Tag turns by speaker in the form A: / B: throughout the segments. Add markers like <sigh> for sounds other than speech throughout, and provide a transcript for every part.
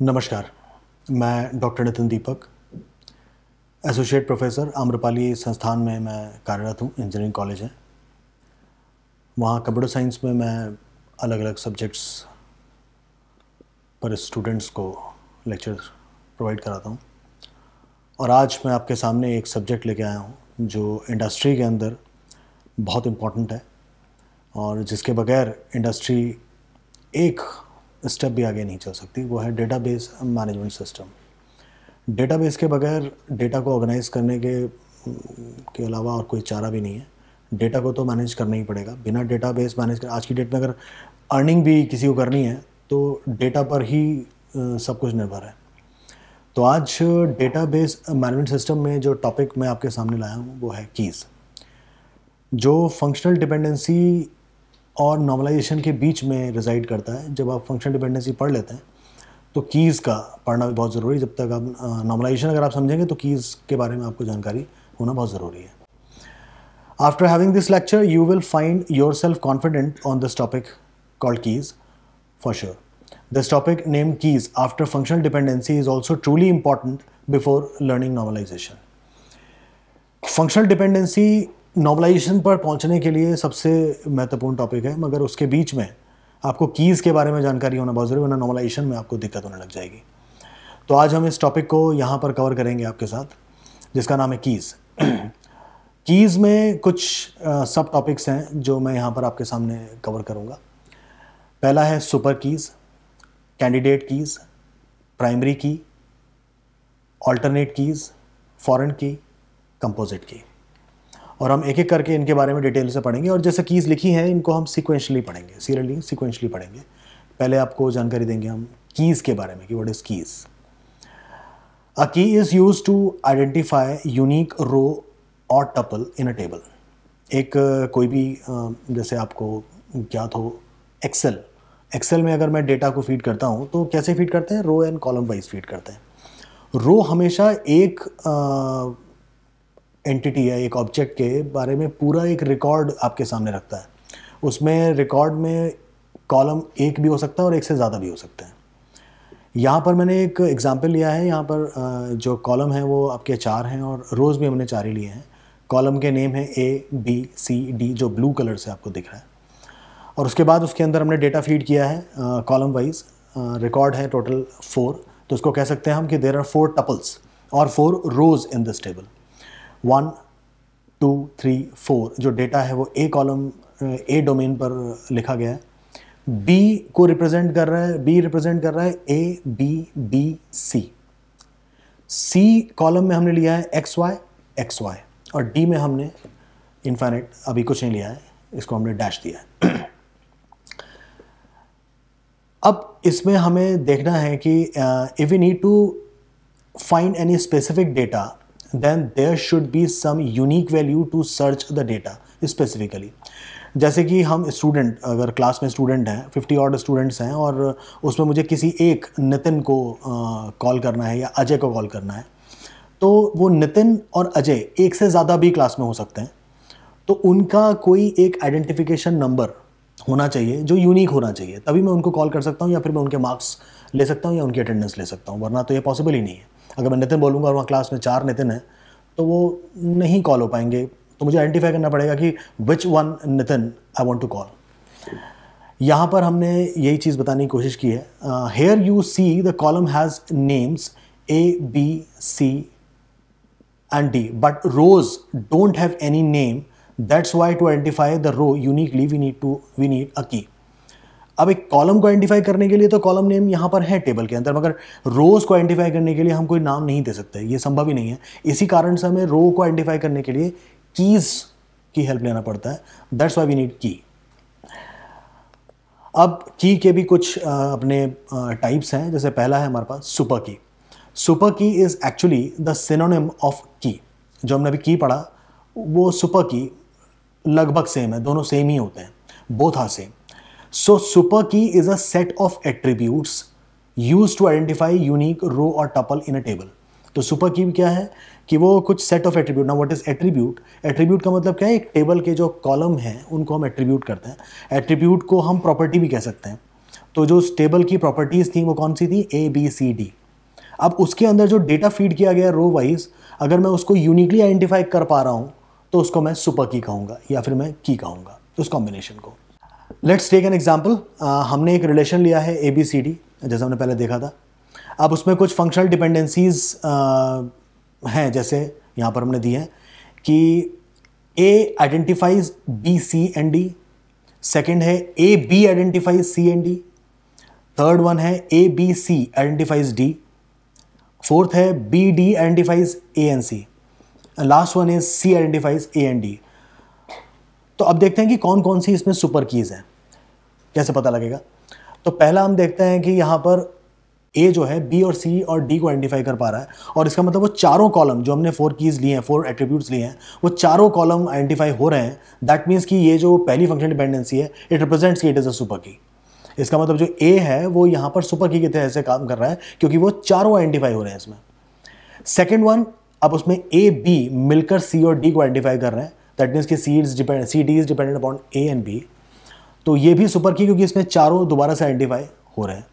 A: नमस्कार, मैं doctor Nitin Deepak, associate professor, Amrapali संस्थान में मैं कार्यरत हूँ, इंजीनियरिंग कॉलेज है। वहाँ कंप्यूटर साइंस में मैं अलग अलग सब्जेक्ट्स पर स्टूडेंट्स को लेक्चर प्रोवाइड कराता हूँ। और आज मैं आपके सामने एक सब्जेक्ट लेके आया हूँ, जो इंडस्ट्री के अंदर बहुत इंपॉर्टेंट है, और जिसके बगैर इंडस्ट्री एक स्टेप भी आगे नहीं चल सकती, वो है डेटाबेस मैनेजमेंट सिस्टम डेटाबेस के बगैर डेटा को ऑर्गेनाइज करने के के अलावा और कोई चारा भी नहीं है। डेटा को तो मैनेज करना ही पड़ेगा। बिना डेटा बेस मैनेज कर, आज की डेट में अगर अर्निंग भी किसी को करनी है तो डेटा पर ही सब कुछ निर्भर है। तो आज डेटा बेस मैनेजमेंट सिस्टम में जो टॉपिक मैं आपके सामने लाया हूँ, वो है कीज़ जो फंक्शनल डिपेंडेंसी और नॉर्मलाइजेशन के बीच में रिजाइड करता है। जब आप फंक्शनल डिपेंडेंसी पढ़ लेते हैं तो कीज़ का पढ़ना भी बहुत ज़रूरी है। जब तक आप नॉर्मलाइजेशन अगर आप समझेंगे तो कीज़ के बारे में आपको जानकारी होना बहुत ज़रूरी है। After having this lecture you will find yourself confident on this topic called keys for sure this topic name keys after functional dependency is also truly important before learning normalization functional dependency normalization पर पहुँचने के लिए सबसे महत्वपूर्ण topic है, मगर उसके बीच में आपको कीज़ के बारे में जानकारी होना बहुत ज़रूरी वरना नॉर्मलाइजेशन में आपको दिक्कत होने लग जाएगी। तो आज हम इस टॉपिक को यहाँ पर कवर करेंगे आपके साथ, जिसका नाम है कीज़ कीज़ <clears throat> में कुछ सब टॉपिक्स हैं जो मैं यहाँ पर आपके सामने कवर करूँगा। पहला है super keys candidate keys primary key alternate keys foreign key composite key और हम एक एक करके इनके बारे में डिटेल से पढ़ेंगे और जैसे कीज़ लिखी हैं, इनको हम सिक्वेंशली पढ़ेंगे सीरियली सिक्वेंशली पढ़ेंगे। पहले आपको जानकारी देंगे हम कीज़ के बारे में कि what is keys a key is use to identify unique row और टपल इन अ टेबल एक, कोई भी जैसे आपको ज्ञात हो एक्सेल एक्सेल में अगर मैं डेटा को फ़ीड करता हूँ तो कैसे फ़ीड करते हैं? Row and column wise feed करते हैं। रो हमेशा एक एंटिटी या एक ऑब्जेक्ट के बारे में पूरा एक रिकॉर्ड आपके सामने रखता है। उसमें रिकॉर्ड में कॉलम एक भी हो सकता है और एक से ज़्यादा भी हो सकते हैं। यहाँ पर मैंने एक एग्ज़ाम्पल लिया है, यहाँ पर जो कॉलम है वो आपके चार हैं और रोज़ भी हमने चार ही लिए हैं। कॉलम के नेम है ए बी सी डी जो ब्लू कलर से आपको दिख रहा है। और उसके बाद उसके अंदर हमने डेटा फ़ीड किया है कॉलम वाइज रिकॉर्ड है टोटल फोर तो उसको कह सकते हैं हम कि देर आर फोर टपल्स और four rows in this table one, two, three, four, जो डेटा है वो ए कॉलम ए डोमेन पर लिखा गया है। बी को रिप्रेजेंट कर रहा है बी रिप्रेजेंट कर रहा है A B B C C column में हमने लिया है एक्स वाई एक्स वाई और डी में हमने इनफाइनेट अभी कुछ नहीं लिया है, इसको हमने डैश दिया है। अब इसमें हमें देखना है कि if we need to find any specific data then there should be some unique value to search the data specifically. जैसे कि हम स्टूडेंट अगर क्लास में स्टूडेंट हैं फिफ्टी ऑर्ड स्टूडेंट्स हैं, और उसमें मुझे किसी एक नितिन को कॉल करना है या अजय को कॉल करना है तो वो नितिन और अजय एक से ज़्यादा भी क्लास में हो सकते हैं। तो उनका कोई एक आइडेंटिफिकेशन नंबर होना चाहिए जो यूनिक होना चाहिए। तभी मैं उनको कॉल कर सकता हूँ या फिर मैं उनके मार्क्स ले सकता हूँ या उनकी अटेंडेंस ले सकता हूँ, वरना तो ये पॉसिबल ही नहीं है। अगर मैं नितिन बोलूँगा और वहाँ क्लास में चार नितिन हैं तो वो नहीं कॉल हो पाएँगे। तो मुझे आइडेंटिफाई करना पड़ेगा कि which one Nitin I want to call यहाँ पर हमने यही चीज़ बताने की कोशिश की है। Here you see the column has names A B C and D but rows don't have any name that's why to identify the row uniquely we need to we need a key अब एक column को identify करने के लिए तो column name यहाँ पर है टेबल के अंदर, मगर रोज़ को आइडेंटिफाई करने के लिए हम कोई नाम नहीं दे सकते, ये संभव ही नहीं है। इसी कारण से हमें रो को आइडेंटिफाई करने के लिए कीज़ की हेल्प लेना पड़ता है। दैट्स वाई वी नीड की अब की के भी कुछ अपने टाइप्स हैं। जैसे पहला है हमारे पास super key super key is actually the synonym of key जो हमने अभी की पढ़ा, वो सुपर की लगभग सेम है, दोनों सेम ही होते हैं। Both are same So, super key is a set of attributes used to identify unique row or tuple in a table. तो सुपर की क्या है? कि वो कुछ सेट ऑफ़ एट्रीब्यूट ना व्हाट इज़ एट्रीब्यूट एट्रीब्यूट का मतलब क्या है? एक टेबल के जो कॉलम हैं, उनको हम एट्रीब्यूट करते हैं। एट्रीब्यूट को हम प्रॉपर्टी भी कह सकते हैं। तो जो उस टेबल की प्रॉपर्टीज़ थी, वो कौन सी थी? ए बी सी डी अब उसके अंदर जो डेटा फ़ीड किया गया रो वाइज अगर मैं उसको यूनिकली आइडेंटिफाई कर पा रहा हूँ तो उसको मैं सुपर की कहूँगा या फिर मैं की कहूँगा। उस कॉम्बिनेशन को। लेट्स टेक एन एग्ज़ाम्पल हमने एक रिलेशन लिया है ए बी सी डी जैसा हमने पहले देखा था। अब उसमें कुछ फंक्शनल डिपेंडेंसीज हैं, जैसे यहाँ पर हमने दिए हैं कि A identifies B C and D second है A B identifies C and D third one है A B C identifies D fourth है B D identifies A and C last one is C identifies A and D तो अब देखते हैं कि कौन कौन सी इसमें सुपर कीज हैं। कैसे पता लगेगा? तो पहला हम देखते हैं कि यहाँ पर ए जो है बी और सी और डी को आइडेंटिफाई कर पा रहा है और इसका मतलब वो चारों कॉलम जो हमने फोर कीज लिए हैं फोर एट्रीब्यूट्स लिए हैं, वो चारों कॉलम आइडेंटिफाई हो रहे हैं। दैट मीन्स कि ये जो पहली फ़ंक्शन डिपेंडेंसी है इट रिप्रेजेंट्स की it is a super key इसका मतलब जो ए है, वो यहाँ पर सुपर की के तरह से काम कर रहा है क्योंकि वो चारों आइडेंटिफाई हो रहे हैं इसमें। सेकेंड वन अब उसमें ए बी मिलकर सी और डी को आइडेंटिफाई कर रहे हैं। दैट मीन्स की C is depend C D is dependent upon A and B तो ये भी सुपर की क्योंकि इसमें चारों दोबारा से आइडेंटिफाई हो रहे हैं।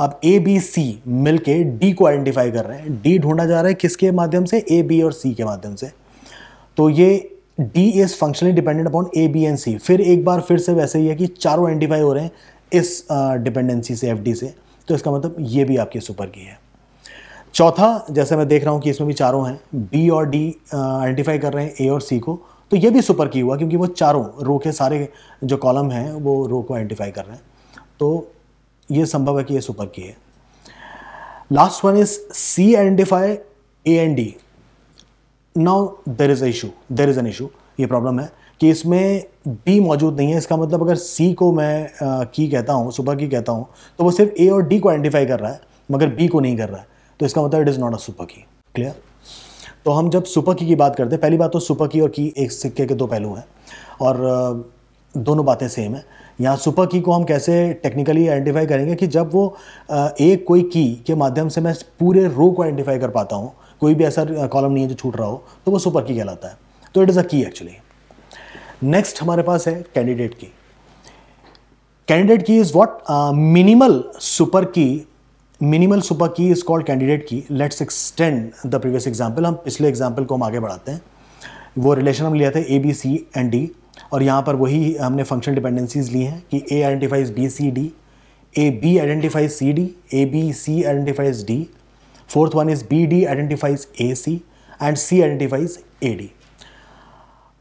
A: अब ए बी सी मिल के डी को आइडेंटिफाई कर रहे हैं। डी ढूंढा जा रहा है किसके माध्यम से? ए बी और सी के माध्यम से। तो ये D is functionally dependent upon A B and C फिर एक बार फिर से वैसे ही है कि चारों आइडेंटिफाई हो रहे हैं इस डिपेंडेंसी से एफ़ डी से। तो इसका मतलब ये भी आपकी सुपर की है। चौथा, जैसे मैं देख रहा हूँ कि इसमें भी चारों हैं बी और डी आइडेंटिफाई कर रहे हैं ए और सी को तो ये भी सुपर की हुआ क्योंकि वो चारों रो के सारे जो कॉलम हैं, वो रो को आइडेंटिफाई कर रहे हैं। तो ये संभव है कि ये सुपर की है। Last one is C identify A and D now there is issue there is an issue ये प्रॉब्लम है कि इसमें बी मौजूद नहीं है, इसका मतलब अगर सी को मैं की कहता हूँ सुपर की कहता हूँ तो वो सिर्फ़ ए और डी को आइडेंटिफाई कर रहा है, मगर बी को नहीं कर रहा है। तो इसका मतलब it is not a super key clear तो हम जब सुपर की की बात करते हैं, पहली बात तो सुपर की और की एक सिक्के के दो पहलू हैं और दोनों बातें सेम है। यहाँ सुपर की को हम कैसे टेक्निकली आइडेंटिफाई करेंगे कि जब वो एक कोई की के माध्यम से मैं पूरे रो को आइडेंटिफाई कर पाता हूँ, कोई भी ऐसा कॉलम नहीं है जो छूट रहा हो तो वो सुपर की कहलाता है। तो इट इज़ अ की एक्चुअली नेक्स्ट हमारे पास है candidate key candidate key is what minimal super key minimal super key is called candidate key let's extend the previous example हम पिछले एग्ज़ाम्पल को हम आगे बढ़ाते हैं। वो रिलेशन हम लिया था A B C and D और यहाँ पर वही हमने फ़ंक्शन डिपेंडेंसीज ली हैं कि A identifies B C D A B identifies C D A B C identifies D fourth one is B D identifies A C and C identifies A D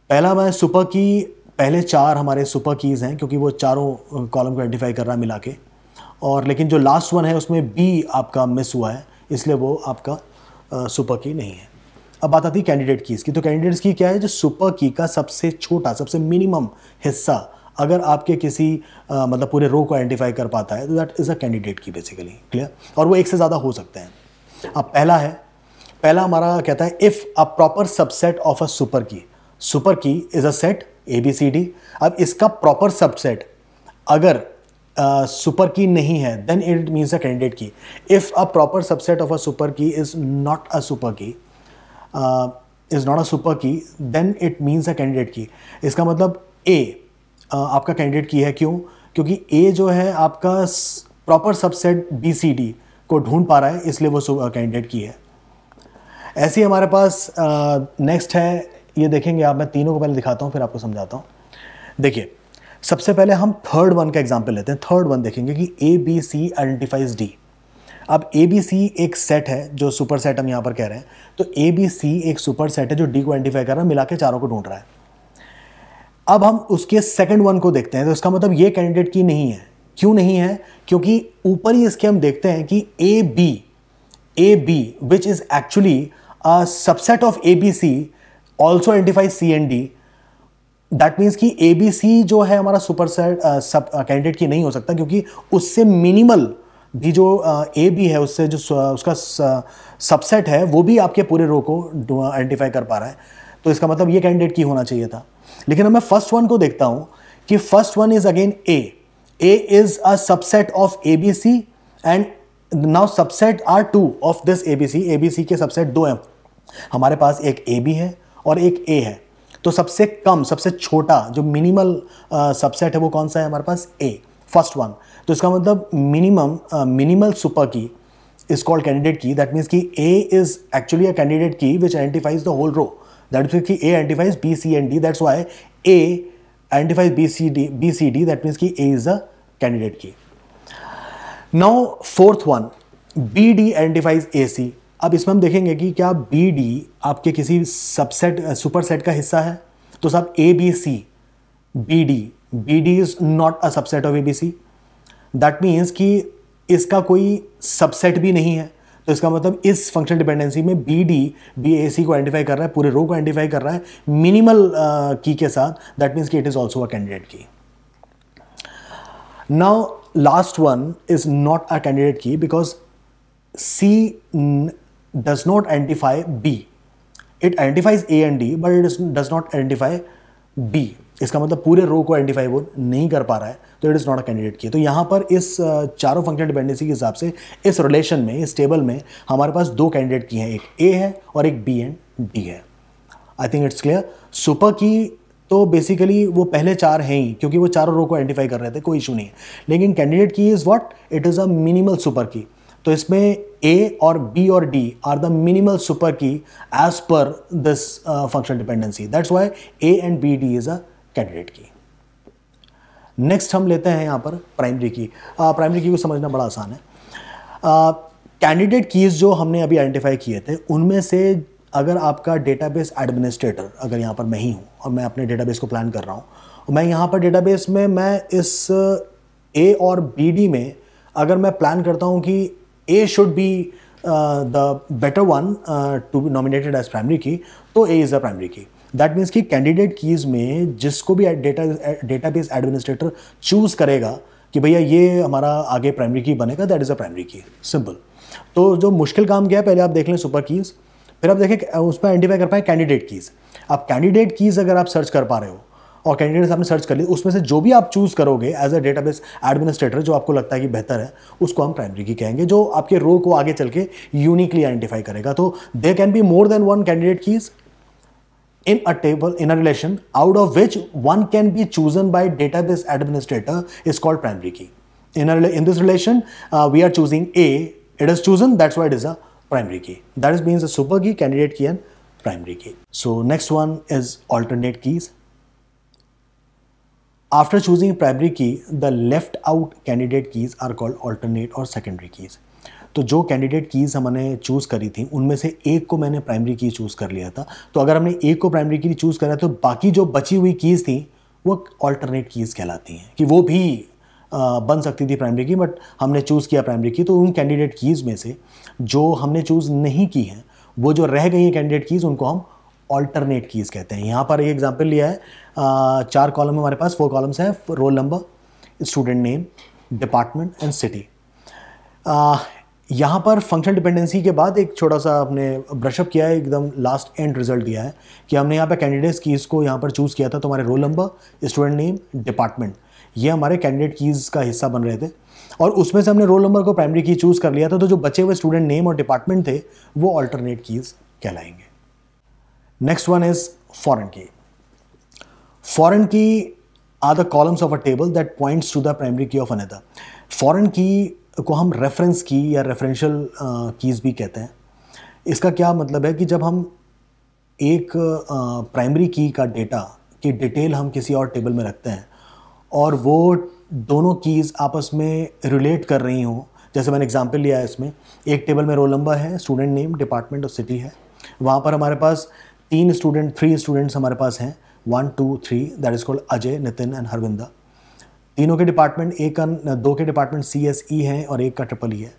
A: पहला मैं सुपर की, पहले चार हमारे super keys हैं, क्योंकि वो चारों कॉलम को आइडेंटिफाई कर रहा है मिला के। और लेकिन जो लास्ट वन है उसमें बी आपका मिस हुआ है इसलिए वो आपका सुपर की नहीं है। अब बात आती है कैंडिडेट कीज़ की। तो कैंडिडेट्स की क्या है? जो सुपर की का सबसे छोटा सबसे मिनिमम हिस्सा अगर आपके किसी आ, मतलब पूरे रो को आइडेंटिफाई कर पाता है तो that is a candidate key basically clear और वो एक से ज़्यादा हो सकते हैं। अब पहला है पहला हमारा कहता है if a proper subset of a super key super key is a set A B C D अब इसका प्रॉपर सबसेट अगर सुपर की नहीं है then it means a candidate key if a proper subset of a super key is not a super key is not a super key then it means a candidate key इसका मतलब ए आपका candidate की है क्यों? क्योंकि ए जो है आपका proper subset B C D को ढूंढ पा रहा है इसलिए वो कैंडिडेट की है. ऐसे ही हमारे पास नेक्स्ट uh, है ये देखेंगे आप मैं तीनों को पहले दिखाता हूँ फिर आपको समझाता हूँ. देखिए सबसे पहले हम थर्ड वन का एग्ज़ाम्पल लेते हैं। थर्ड वन देखेंगे कि A B C identifies D अब ए बी सी एक सेट है, जो सुपर सेट हम यहाँ पर कह रहे हैं। तो ए बी सी एक सुपर सेट है, जो डी को आइडेंटिफाई कर रहा है, मिला के चारों को ढूंढ रहा है। अब हम उसके सेकंड वन को देखते हैं तो इसका मतलब ये कैंडिडेट की नहीं है। क्यों नहीं है? क्योंकि ऊपर ही इसके हम देखते हैं कि A B A B which is actually subset of A B C also identify C and D that means कि ए बी सी जो है हमारा सुपर सेट सब कैंडिडेट की नहीं हो सकता क्योंकि उससे मिनिमल भी जो ए uh, बी है उससे जो उसका सबसेट है वो भी आपके पूरे रो को आइडेंटिफाई कर पा रहा है। तो इसका मतलब ये कैंडिडेट की होना चाहिए था। लेकिन अब मैं फ़र्स्ट वन को देखता हूँ कि first one is again A A is a subset of A B C and now subset are two of this A B C A B C के सबसेट दो हैं। हमारे पास एक ए बी है और एक ए है। तो सबसे कम, सबसे छोटा, जो मिनिमल सबसेट है वो कौन सा है हमारे पास? ए फ़र्स्ट वन तो इसका मतलब minimum minimal super key is called candidate key that means की A is actually a candidate key which identifies the whole row that means की A identifies B C and D that's why A identifies B C D B C D that means की A is a candidate key now fourth one B D identifies A C अब इसमें हम देखेंगे कि क्या B D आपके किसी subset super set का हिस्सा है। तो साहब A B C B D B D is not a subset of A B C that means कि इसका कोई सबसेट भी नहीं है। तो इसका मतलब इस फ़ंक्शन डिपेंडेंसी में B D B A C को आइडेंटिफाई कर रहा है पूरे रो को आइडेंटिफाई कर रहा है मिनिमल की uh, के साथ। दैट मीन्स कि it is also a candidate key now last one is not a candidate key because C does not identify B it identifies A and D but it does not identify B इसका मतलब पूरे रो को identify वो नहीं कर पा रहा है तो it is not a candidate key तो यहाँ पर इस चारों फ़ंक्शन डिपेंडेंसी के हिसाब से इस रिलेशन में, इस टेबल में हमारे पास दो कैंडिडेट की हैं, एक ए है और एक बी एंड डी है। I think it's clear super key तो बेसिकली वो पहले चार हैं ही, क्योंकि वो चारों रो को आइडेंटिफाई कर रहे थे, कोई इशू नहीं है। लेकिन candidate key is what it is a minimal super key तो इसमें ए और बी और D are the minimal super key as per this function dependency that's why A and B D is a candidate key next हम लेते हैं यहाँ पर primary की प्राइमरी की को समझना बड़ा आसान है. कैंडिडेट uh, कीज़ जो हमने अभी आइडेंटिफाई किए थे उनमें से अगर आपका डेटाबेस एडमिनिस्ट्रेटर अगर यहाँ पर मैं ही हूँ और मैं अपने डेटाबेस को प्लान कर रहा हूँ मैं यहाँ पर डेटाबेस में मैं इस ए और बी डी में अगर मैं प्लान करता हूँ कि A should be the better one to be nominated as primary key तो A is the primary key that means कि कैंडिडेट कीज़ में जिसको भी डेटा डेटाबेस एडमिनिस्ट्रेटर चूज़ करेगा कि भैया ये हमारा आगे प्राइमरी की बनेगा that is a primary key simple तो जो मुश्किल काम क्या है पहले आप देख लें सुपर कीज़ फिर आप देखें उसमें आइडेंटिफाई कर पाए कैंडिडेट कीज़ अब कैंडिडेट कीज़ अगर आप सर्च कर पा रहे हो और कैंडिडेट्स आपने सर्च कर लिया उसमें से जो भी आप चूज़ करोगे एज अ डेटाबेस एडमिनिस्ट्रेटर जो आपको लगता है कि बेहतर है, उसको हम प्राइमरी की कहेंगे, जो आपके रो को आगे चल के यूनिकली आइडेंटिफाई करेगा। तो they can be more than one candidate keys in a table in a relation out of which one can be chosen by database administrator is called primary key in in this relation we are choosing A it is chosen that's why it is a primary key that is means super key candidate key and primary key so next one is alternate keys after choosing primary key the left out candidate keys are called alternate or secondary keys. तो जो candidate keys हमने choose करी थी उनमें से एक को मैंने प्राइमरी की चूज़ कर लिया था। तो अगर हमने एक को प्राइमरी की चूज़ करा तो बाकी जो बची हुई कीज़ थी वो ऑल्टरनेट कीज़ कहलाती हैं। कि वो भी आ, बन सकती थी प्राइमरी की बट हमने चूज़ किया प्राइमरी की तो उन कैंडिडेट कीज़ में से जो हमने चूज़ नहीं की हैं वो जो रह गई हैं कैंडिडेट कीज़ उनको हम ऑल्टरनेट कीज़ कहते हैं। यहाँ पर एक एग्ज़ाम्पल लिया है चार कॉलम हमारे पास फोर कॉलम्स हैं roll number student name department and city यहाँ पर फ़ंक्शन डिपेंडेंसी के बाद एक छोटा सा आपने ब्रशअप किया है, एकदम लास्ट एंड रिज़ल्ट दिया है कि हमने यहाँ पे कैंडिडेट्स कीज़ को यहाँ पर चूज़ किया था तो हमारे roll number student name department ये हमारे कैंडिडेट कीज़ का हिस्सा बन रहे थे। और उसमें से हमने रोल नंबर को प्राइमरी की चूज़ कर लिया था तो जो बचे हुए स्टूडेंट नेम और डिपार्टमेंट थे, वो alternate keys कहलाएँगे। Next one is foreign key foreign key are the columns of a table that points to the primary key of another foreign key को हम रेफरेंस की या रेफरेंशियल कीज़ भी कहते हैं। इसका क्या मतलब है कि जब हम एक प्राइमरी की का डेटा की डिटेल हम किसी और टेबल में रखते हैं और वो दोनों कीज़ आपस में रिलेट कर रही हों, जैसे मैंने एग्जांपल लिया है इसमें, एक टेबल में रोल नंबर है स्टूडेंट नेम डिपार्टमेंट और सिटी है। वहाँ पर हमारे पास तीन स्टूडेंट थ्री स्टूडेंट्स हमारे पास हैं। One two three that is called Ajay Nitin and Harvinder तीनों के डिपार्टमेंट एक का दो के डिपार्टमेंट सी एस ई हैं और एक का ट्रिपल ई है।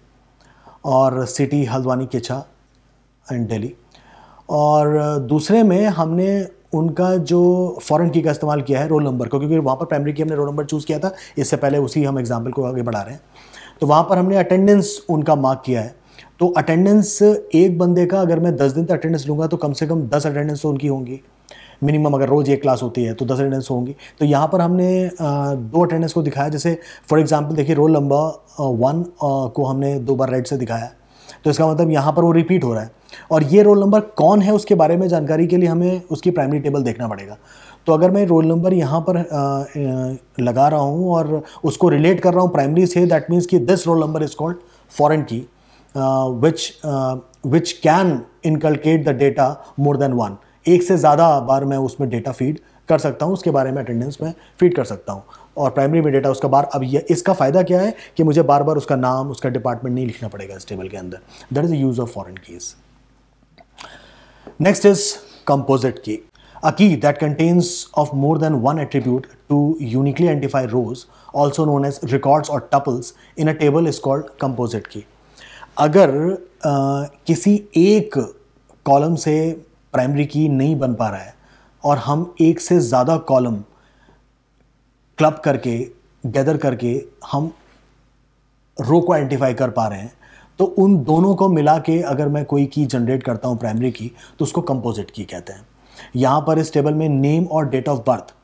A: और सिटी हल्द्वानी, किचा एंड दिल्ली और, दूसरे में हमने उनका जो फॉरेन की का इस्तेमाल किया है रोल नंबर को, क्योंकि वहाँ पर प्राइमरी की हमने रोल नंबर चूज़ किया था, इससे पहले उसी हम एग्ज़ाम्पल को आगे बढ़ा रहे हैं। तो वहाँ पर हमने अटेंडेंस उनका मार्क किया है। तो अटेंडेंस एक बंदे का, अगर मैं दस दिन तक अटेंडेंस लूँगा तो कम से कम दस अटेंडेंस तो उनकी होंगी। मिनिमम अगर रोज़ एक क्लास होती है तो दस अटेंडेंस होंगी। तो यहाँ पर हमने दो अटेंडेंस को दिखाया, जैसे फॉर एग्ज़ाम्पल देखिए रोल नंबर वन को हमने दो बार रेड से दिखाया। तो इसका मतलब यहाँ पर वो रिपीट हो रहा है। और ये रोल नंबर कौन है, उसके बारे में जानकारी के लिए हमें उसकी प्राइमरी टेबल देखना पड़ेगा। तो अगर मैं रोल नंबर यहाँ पर लगा रहा हूँ और उसको रिलेट कर रहा हूँ प्राइमरी से दैट मीन्स कि this roll number is called foreign key which which can inculcate the data more than one एक से ज़्यादा बार मैं उसमें डेटा फ़ीड कर सकता हूँ उसके बारे में अटेंडेंस में फ़ीड कर सकता हूँ और प्राइमरी में डेटा उसका बार अब ये इसका फ़ायदा क्या है कि मुझे बार बार उसका नाम उसका डिपार्टमेंट नहीं लिखना पड़ेगा इस टेबल के अंदर that is the use of foreign keys Next is composite key. A key that contains of more than one attribute to uniquely identify rows, also known as records or tuples, in a table is called composite key. अगर आ, किसी एक column से primary की नहीं बन पा रहा है और हम एक से ज़्यादा कॉलम क्लब करके गैदर करके हम रो को आइडेंटिफाई कर पा रहे हैं। तो उन दोनों को मिला के अगर मैं कोई की जनरेट करता हूँ प्राइमरी की तो उसको कंपोजिट की कहते हैं। यहाँ पर इस टेबल में नेम और डेट ऑफ़ बर्थ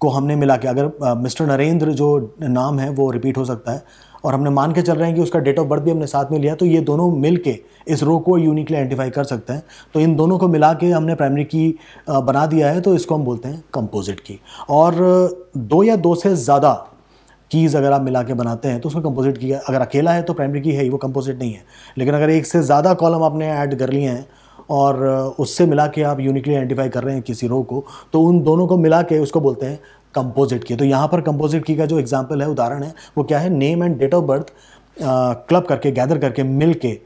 A: को हमने मिला के, अगर मिस्टर नरेंद्र जो नाम है वो रिपीट हो सकता है। और हमने मान के चल रहे हैं कि उसका डेट ऑफ़ बर्थ भी हमने साथ में लिया तो ये दोनों मिल के इस रो को यूनिकली आइडेंटिफाई कर सकते हैं। तो इन दोनों को मिला के हमने प्राइमरी की बना दिया है तो इसको हम बोलते हैं कंपोजिट की और दो या दो से ज़्यादा कीज़ अगर आप मिला के बनाते हैं तो उसमें कंपोजिट की अगर अकेला है तो प्राइमरी की है ही, वो कंपोजिट नहीं है। लेकिन अगर एक से ज़्यादा कॉलम आपने ऐड कर लिए हैं, और उससे मिला के आप यूनिकली आइडेंटिफाई कर रहे हैं किसी रो को तो उन दोनों को मिला के उसको बोलते हैं कंपोजिट की तो यहाँ पर कंपोजिट की का जो एग्ज़ाम्पल है, उदाहरण है, वो क्या है? Name and date of birth club करके गैदर करके मिल के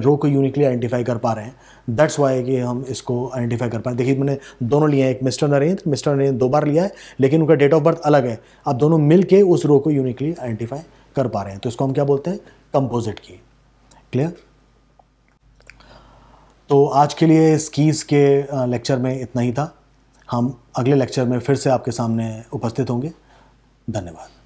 A: रो को यूनिकली आइडेंटिफाई कर पा रहे हैं। दैट्स वाई कि हम इसको आइडेंटिफाई कर पाए। देखिए, मैंने दोनों लिए हैं। एक मिस्टर नरेंद्र मिस्टर नरेंद्र दो बार लिया है, लेकिन उनका डेट ऑफ़ बर्थ अलग है। आप दोनों मिल के उस रो को यूनिकली आइडेंटिफाई कर पा रहे हैं। तो इसको हम क्या बोलते हैं? Composite key. क्लियर तो आज के लिए इस कीज़ के लेक्चर में इतना ही था। हम अगले लेक्चर में फिर से आपके सामने उपस्थित होंगे। धन्यवाद।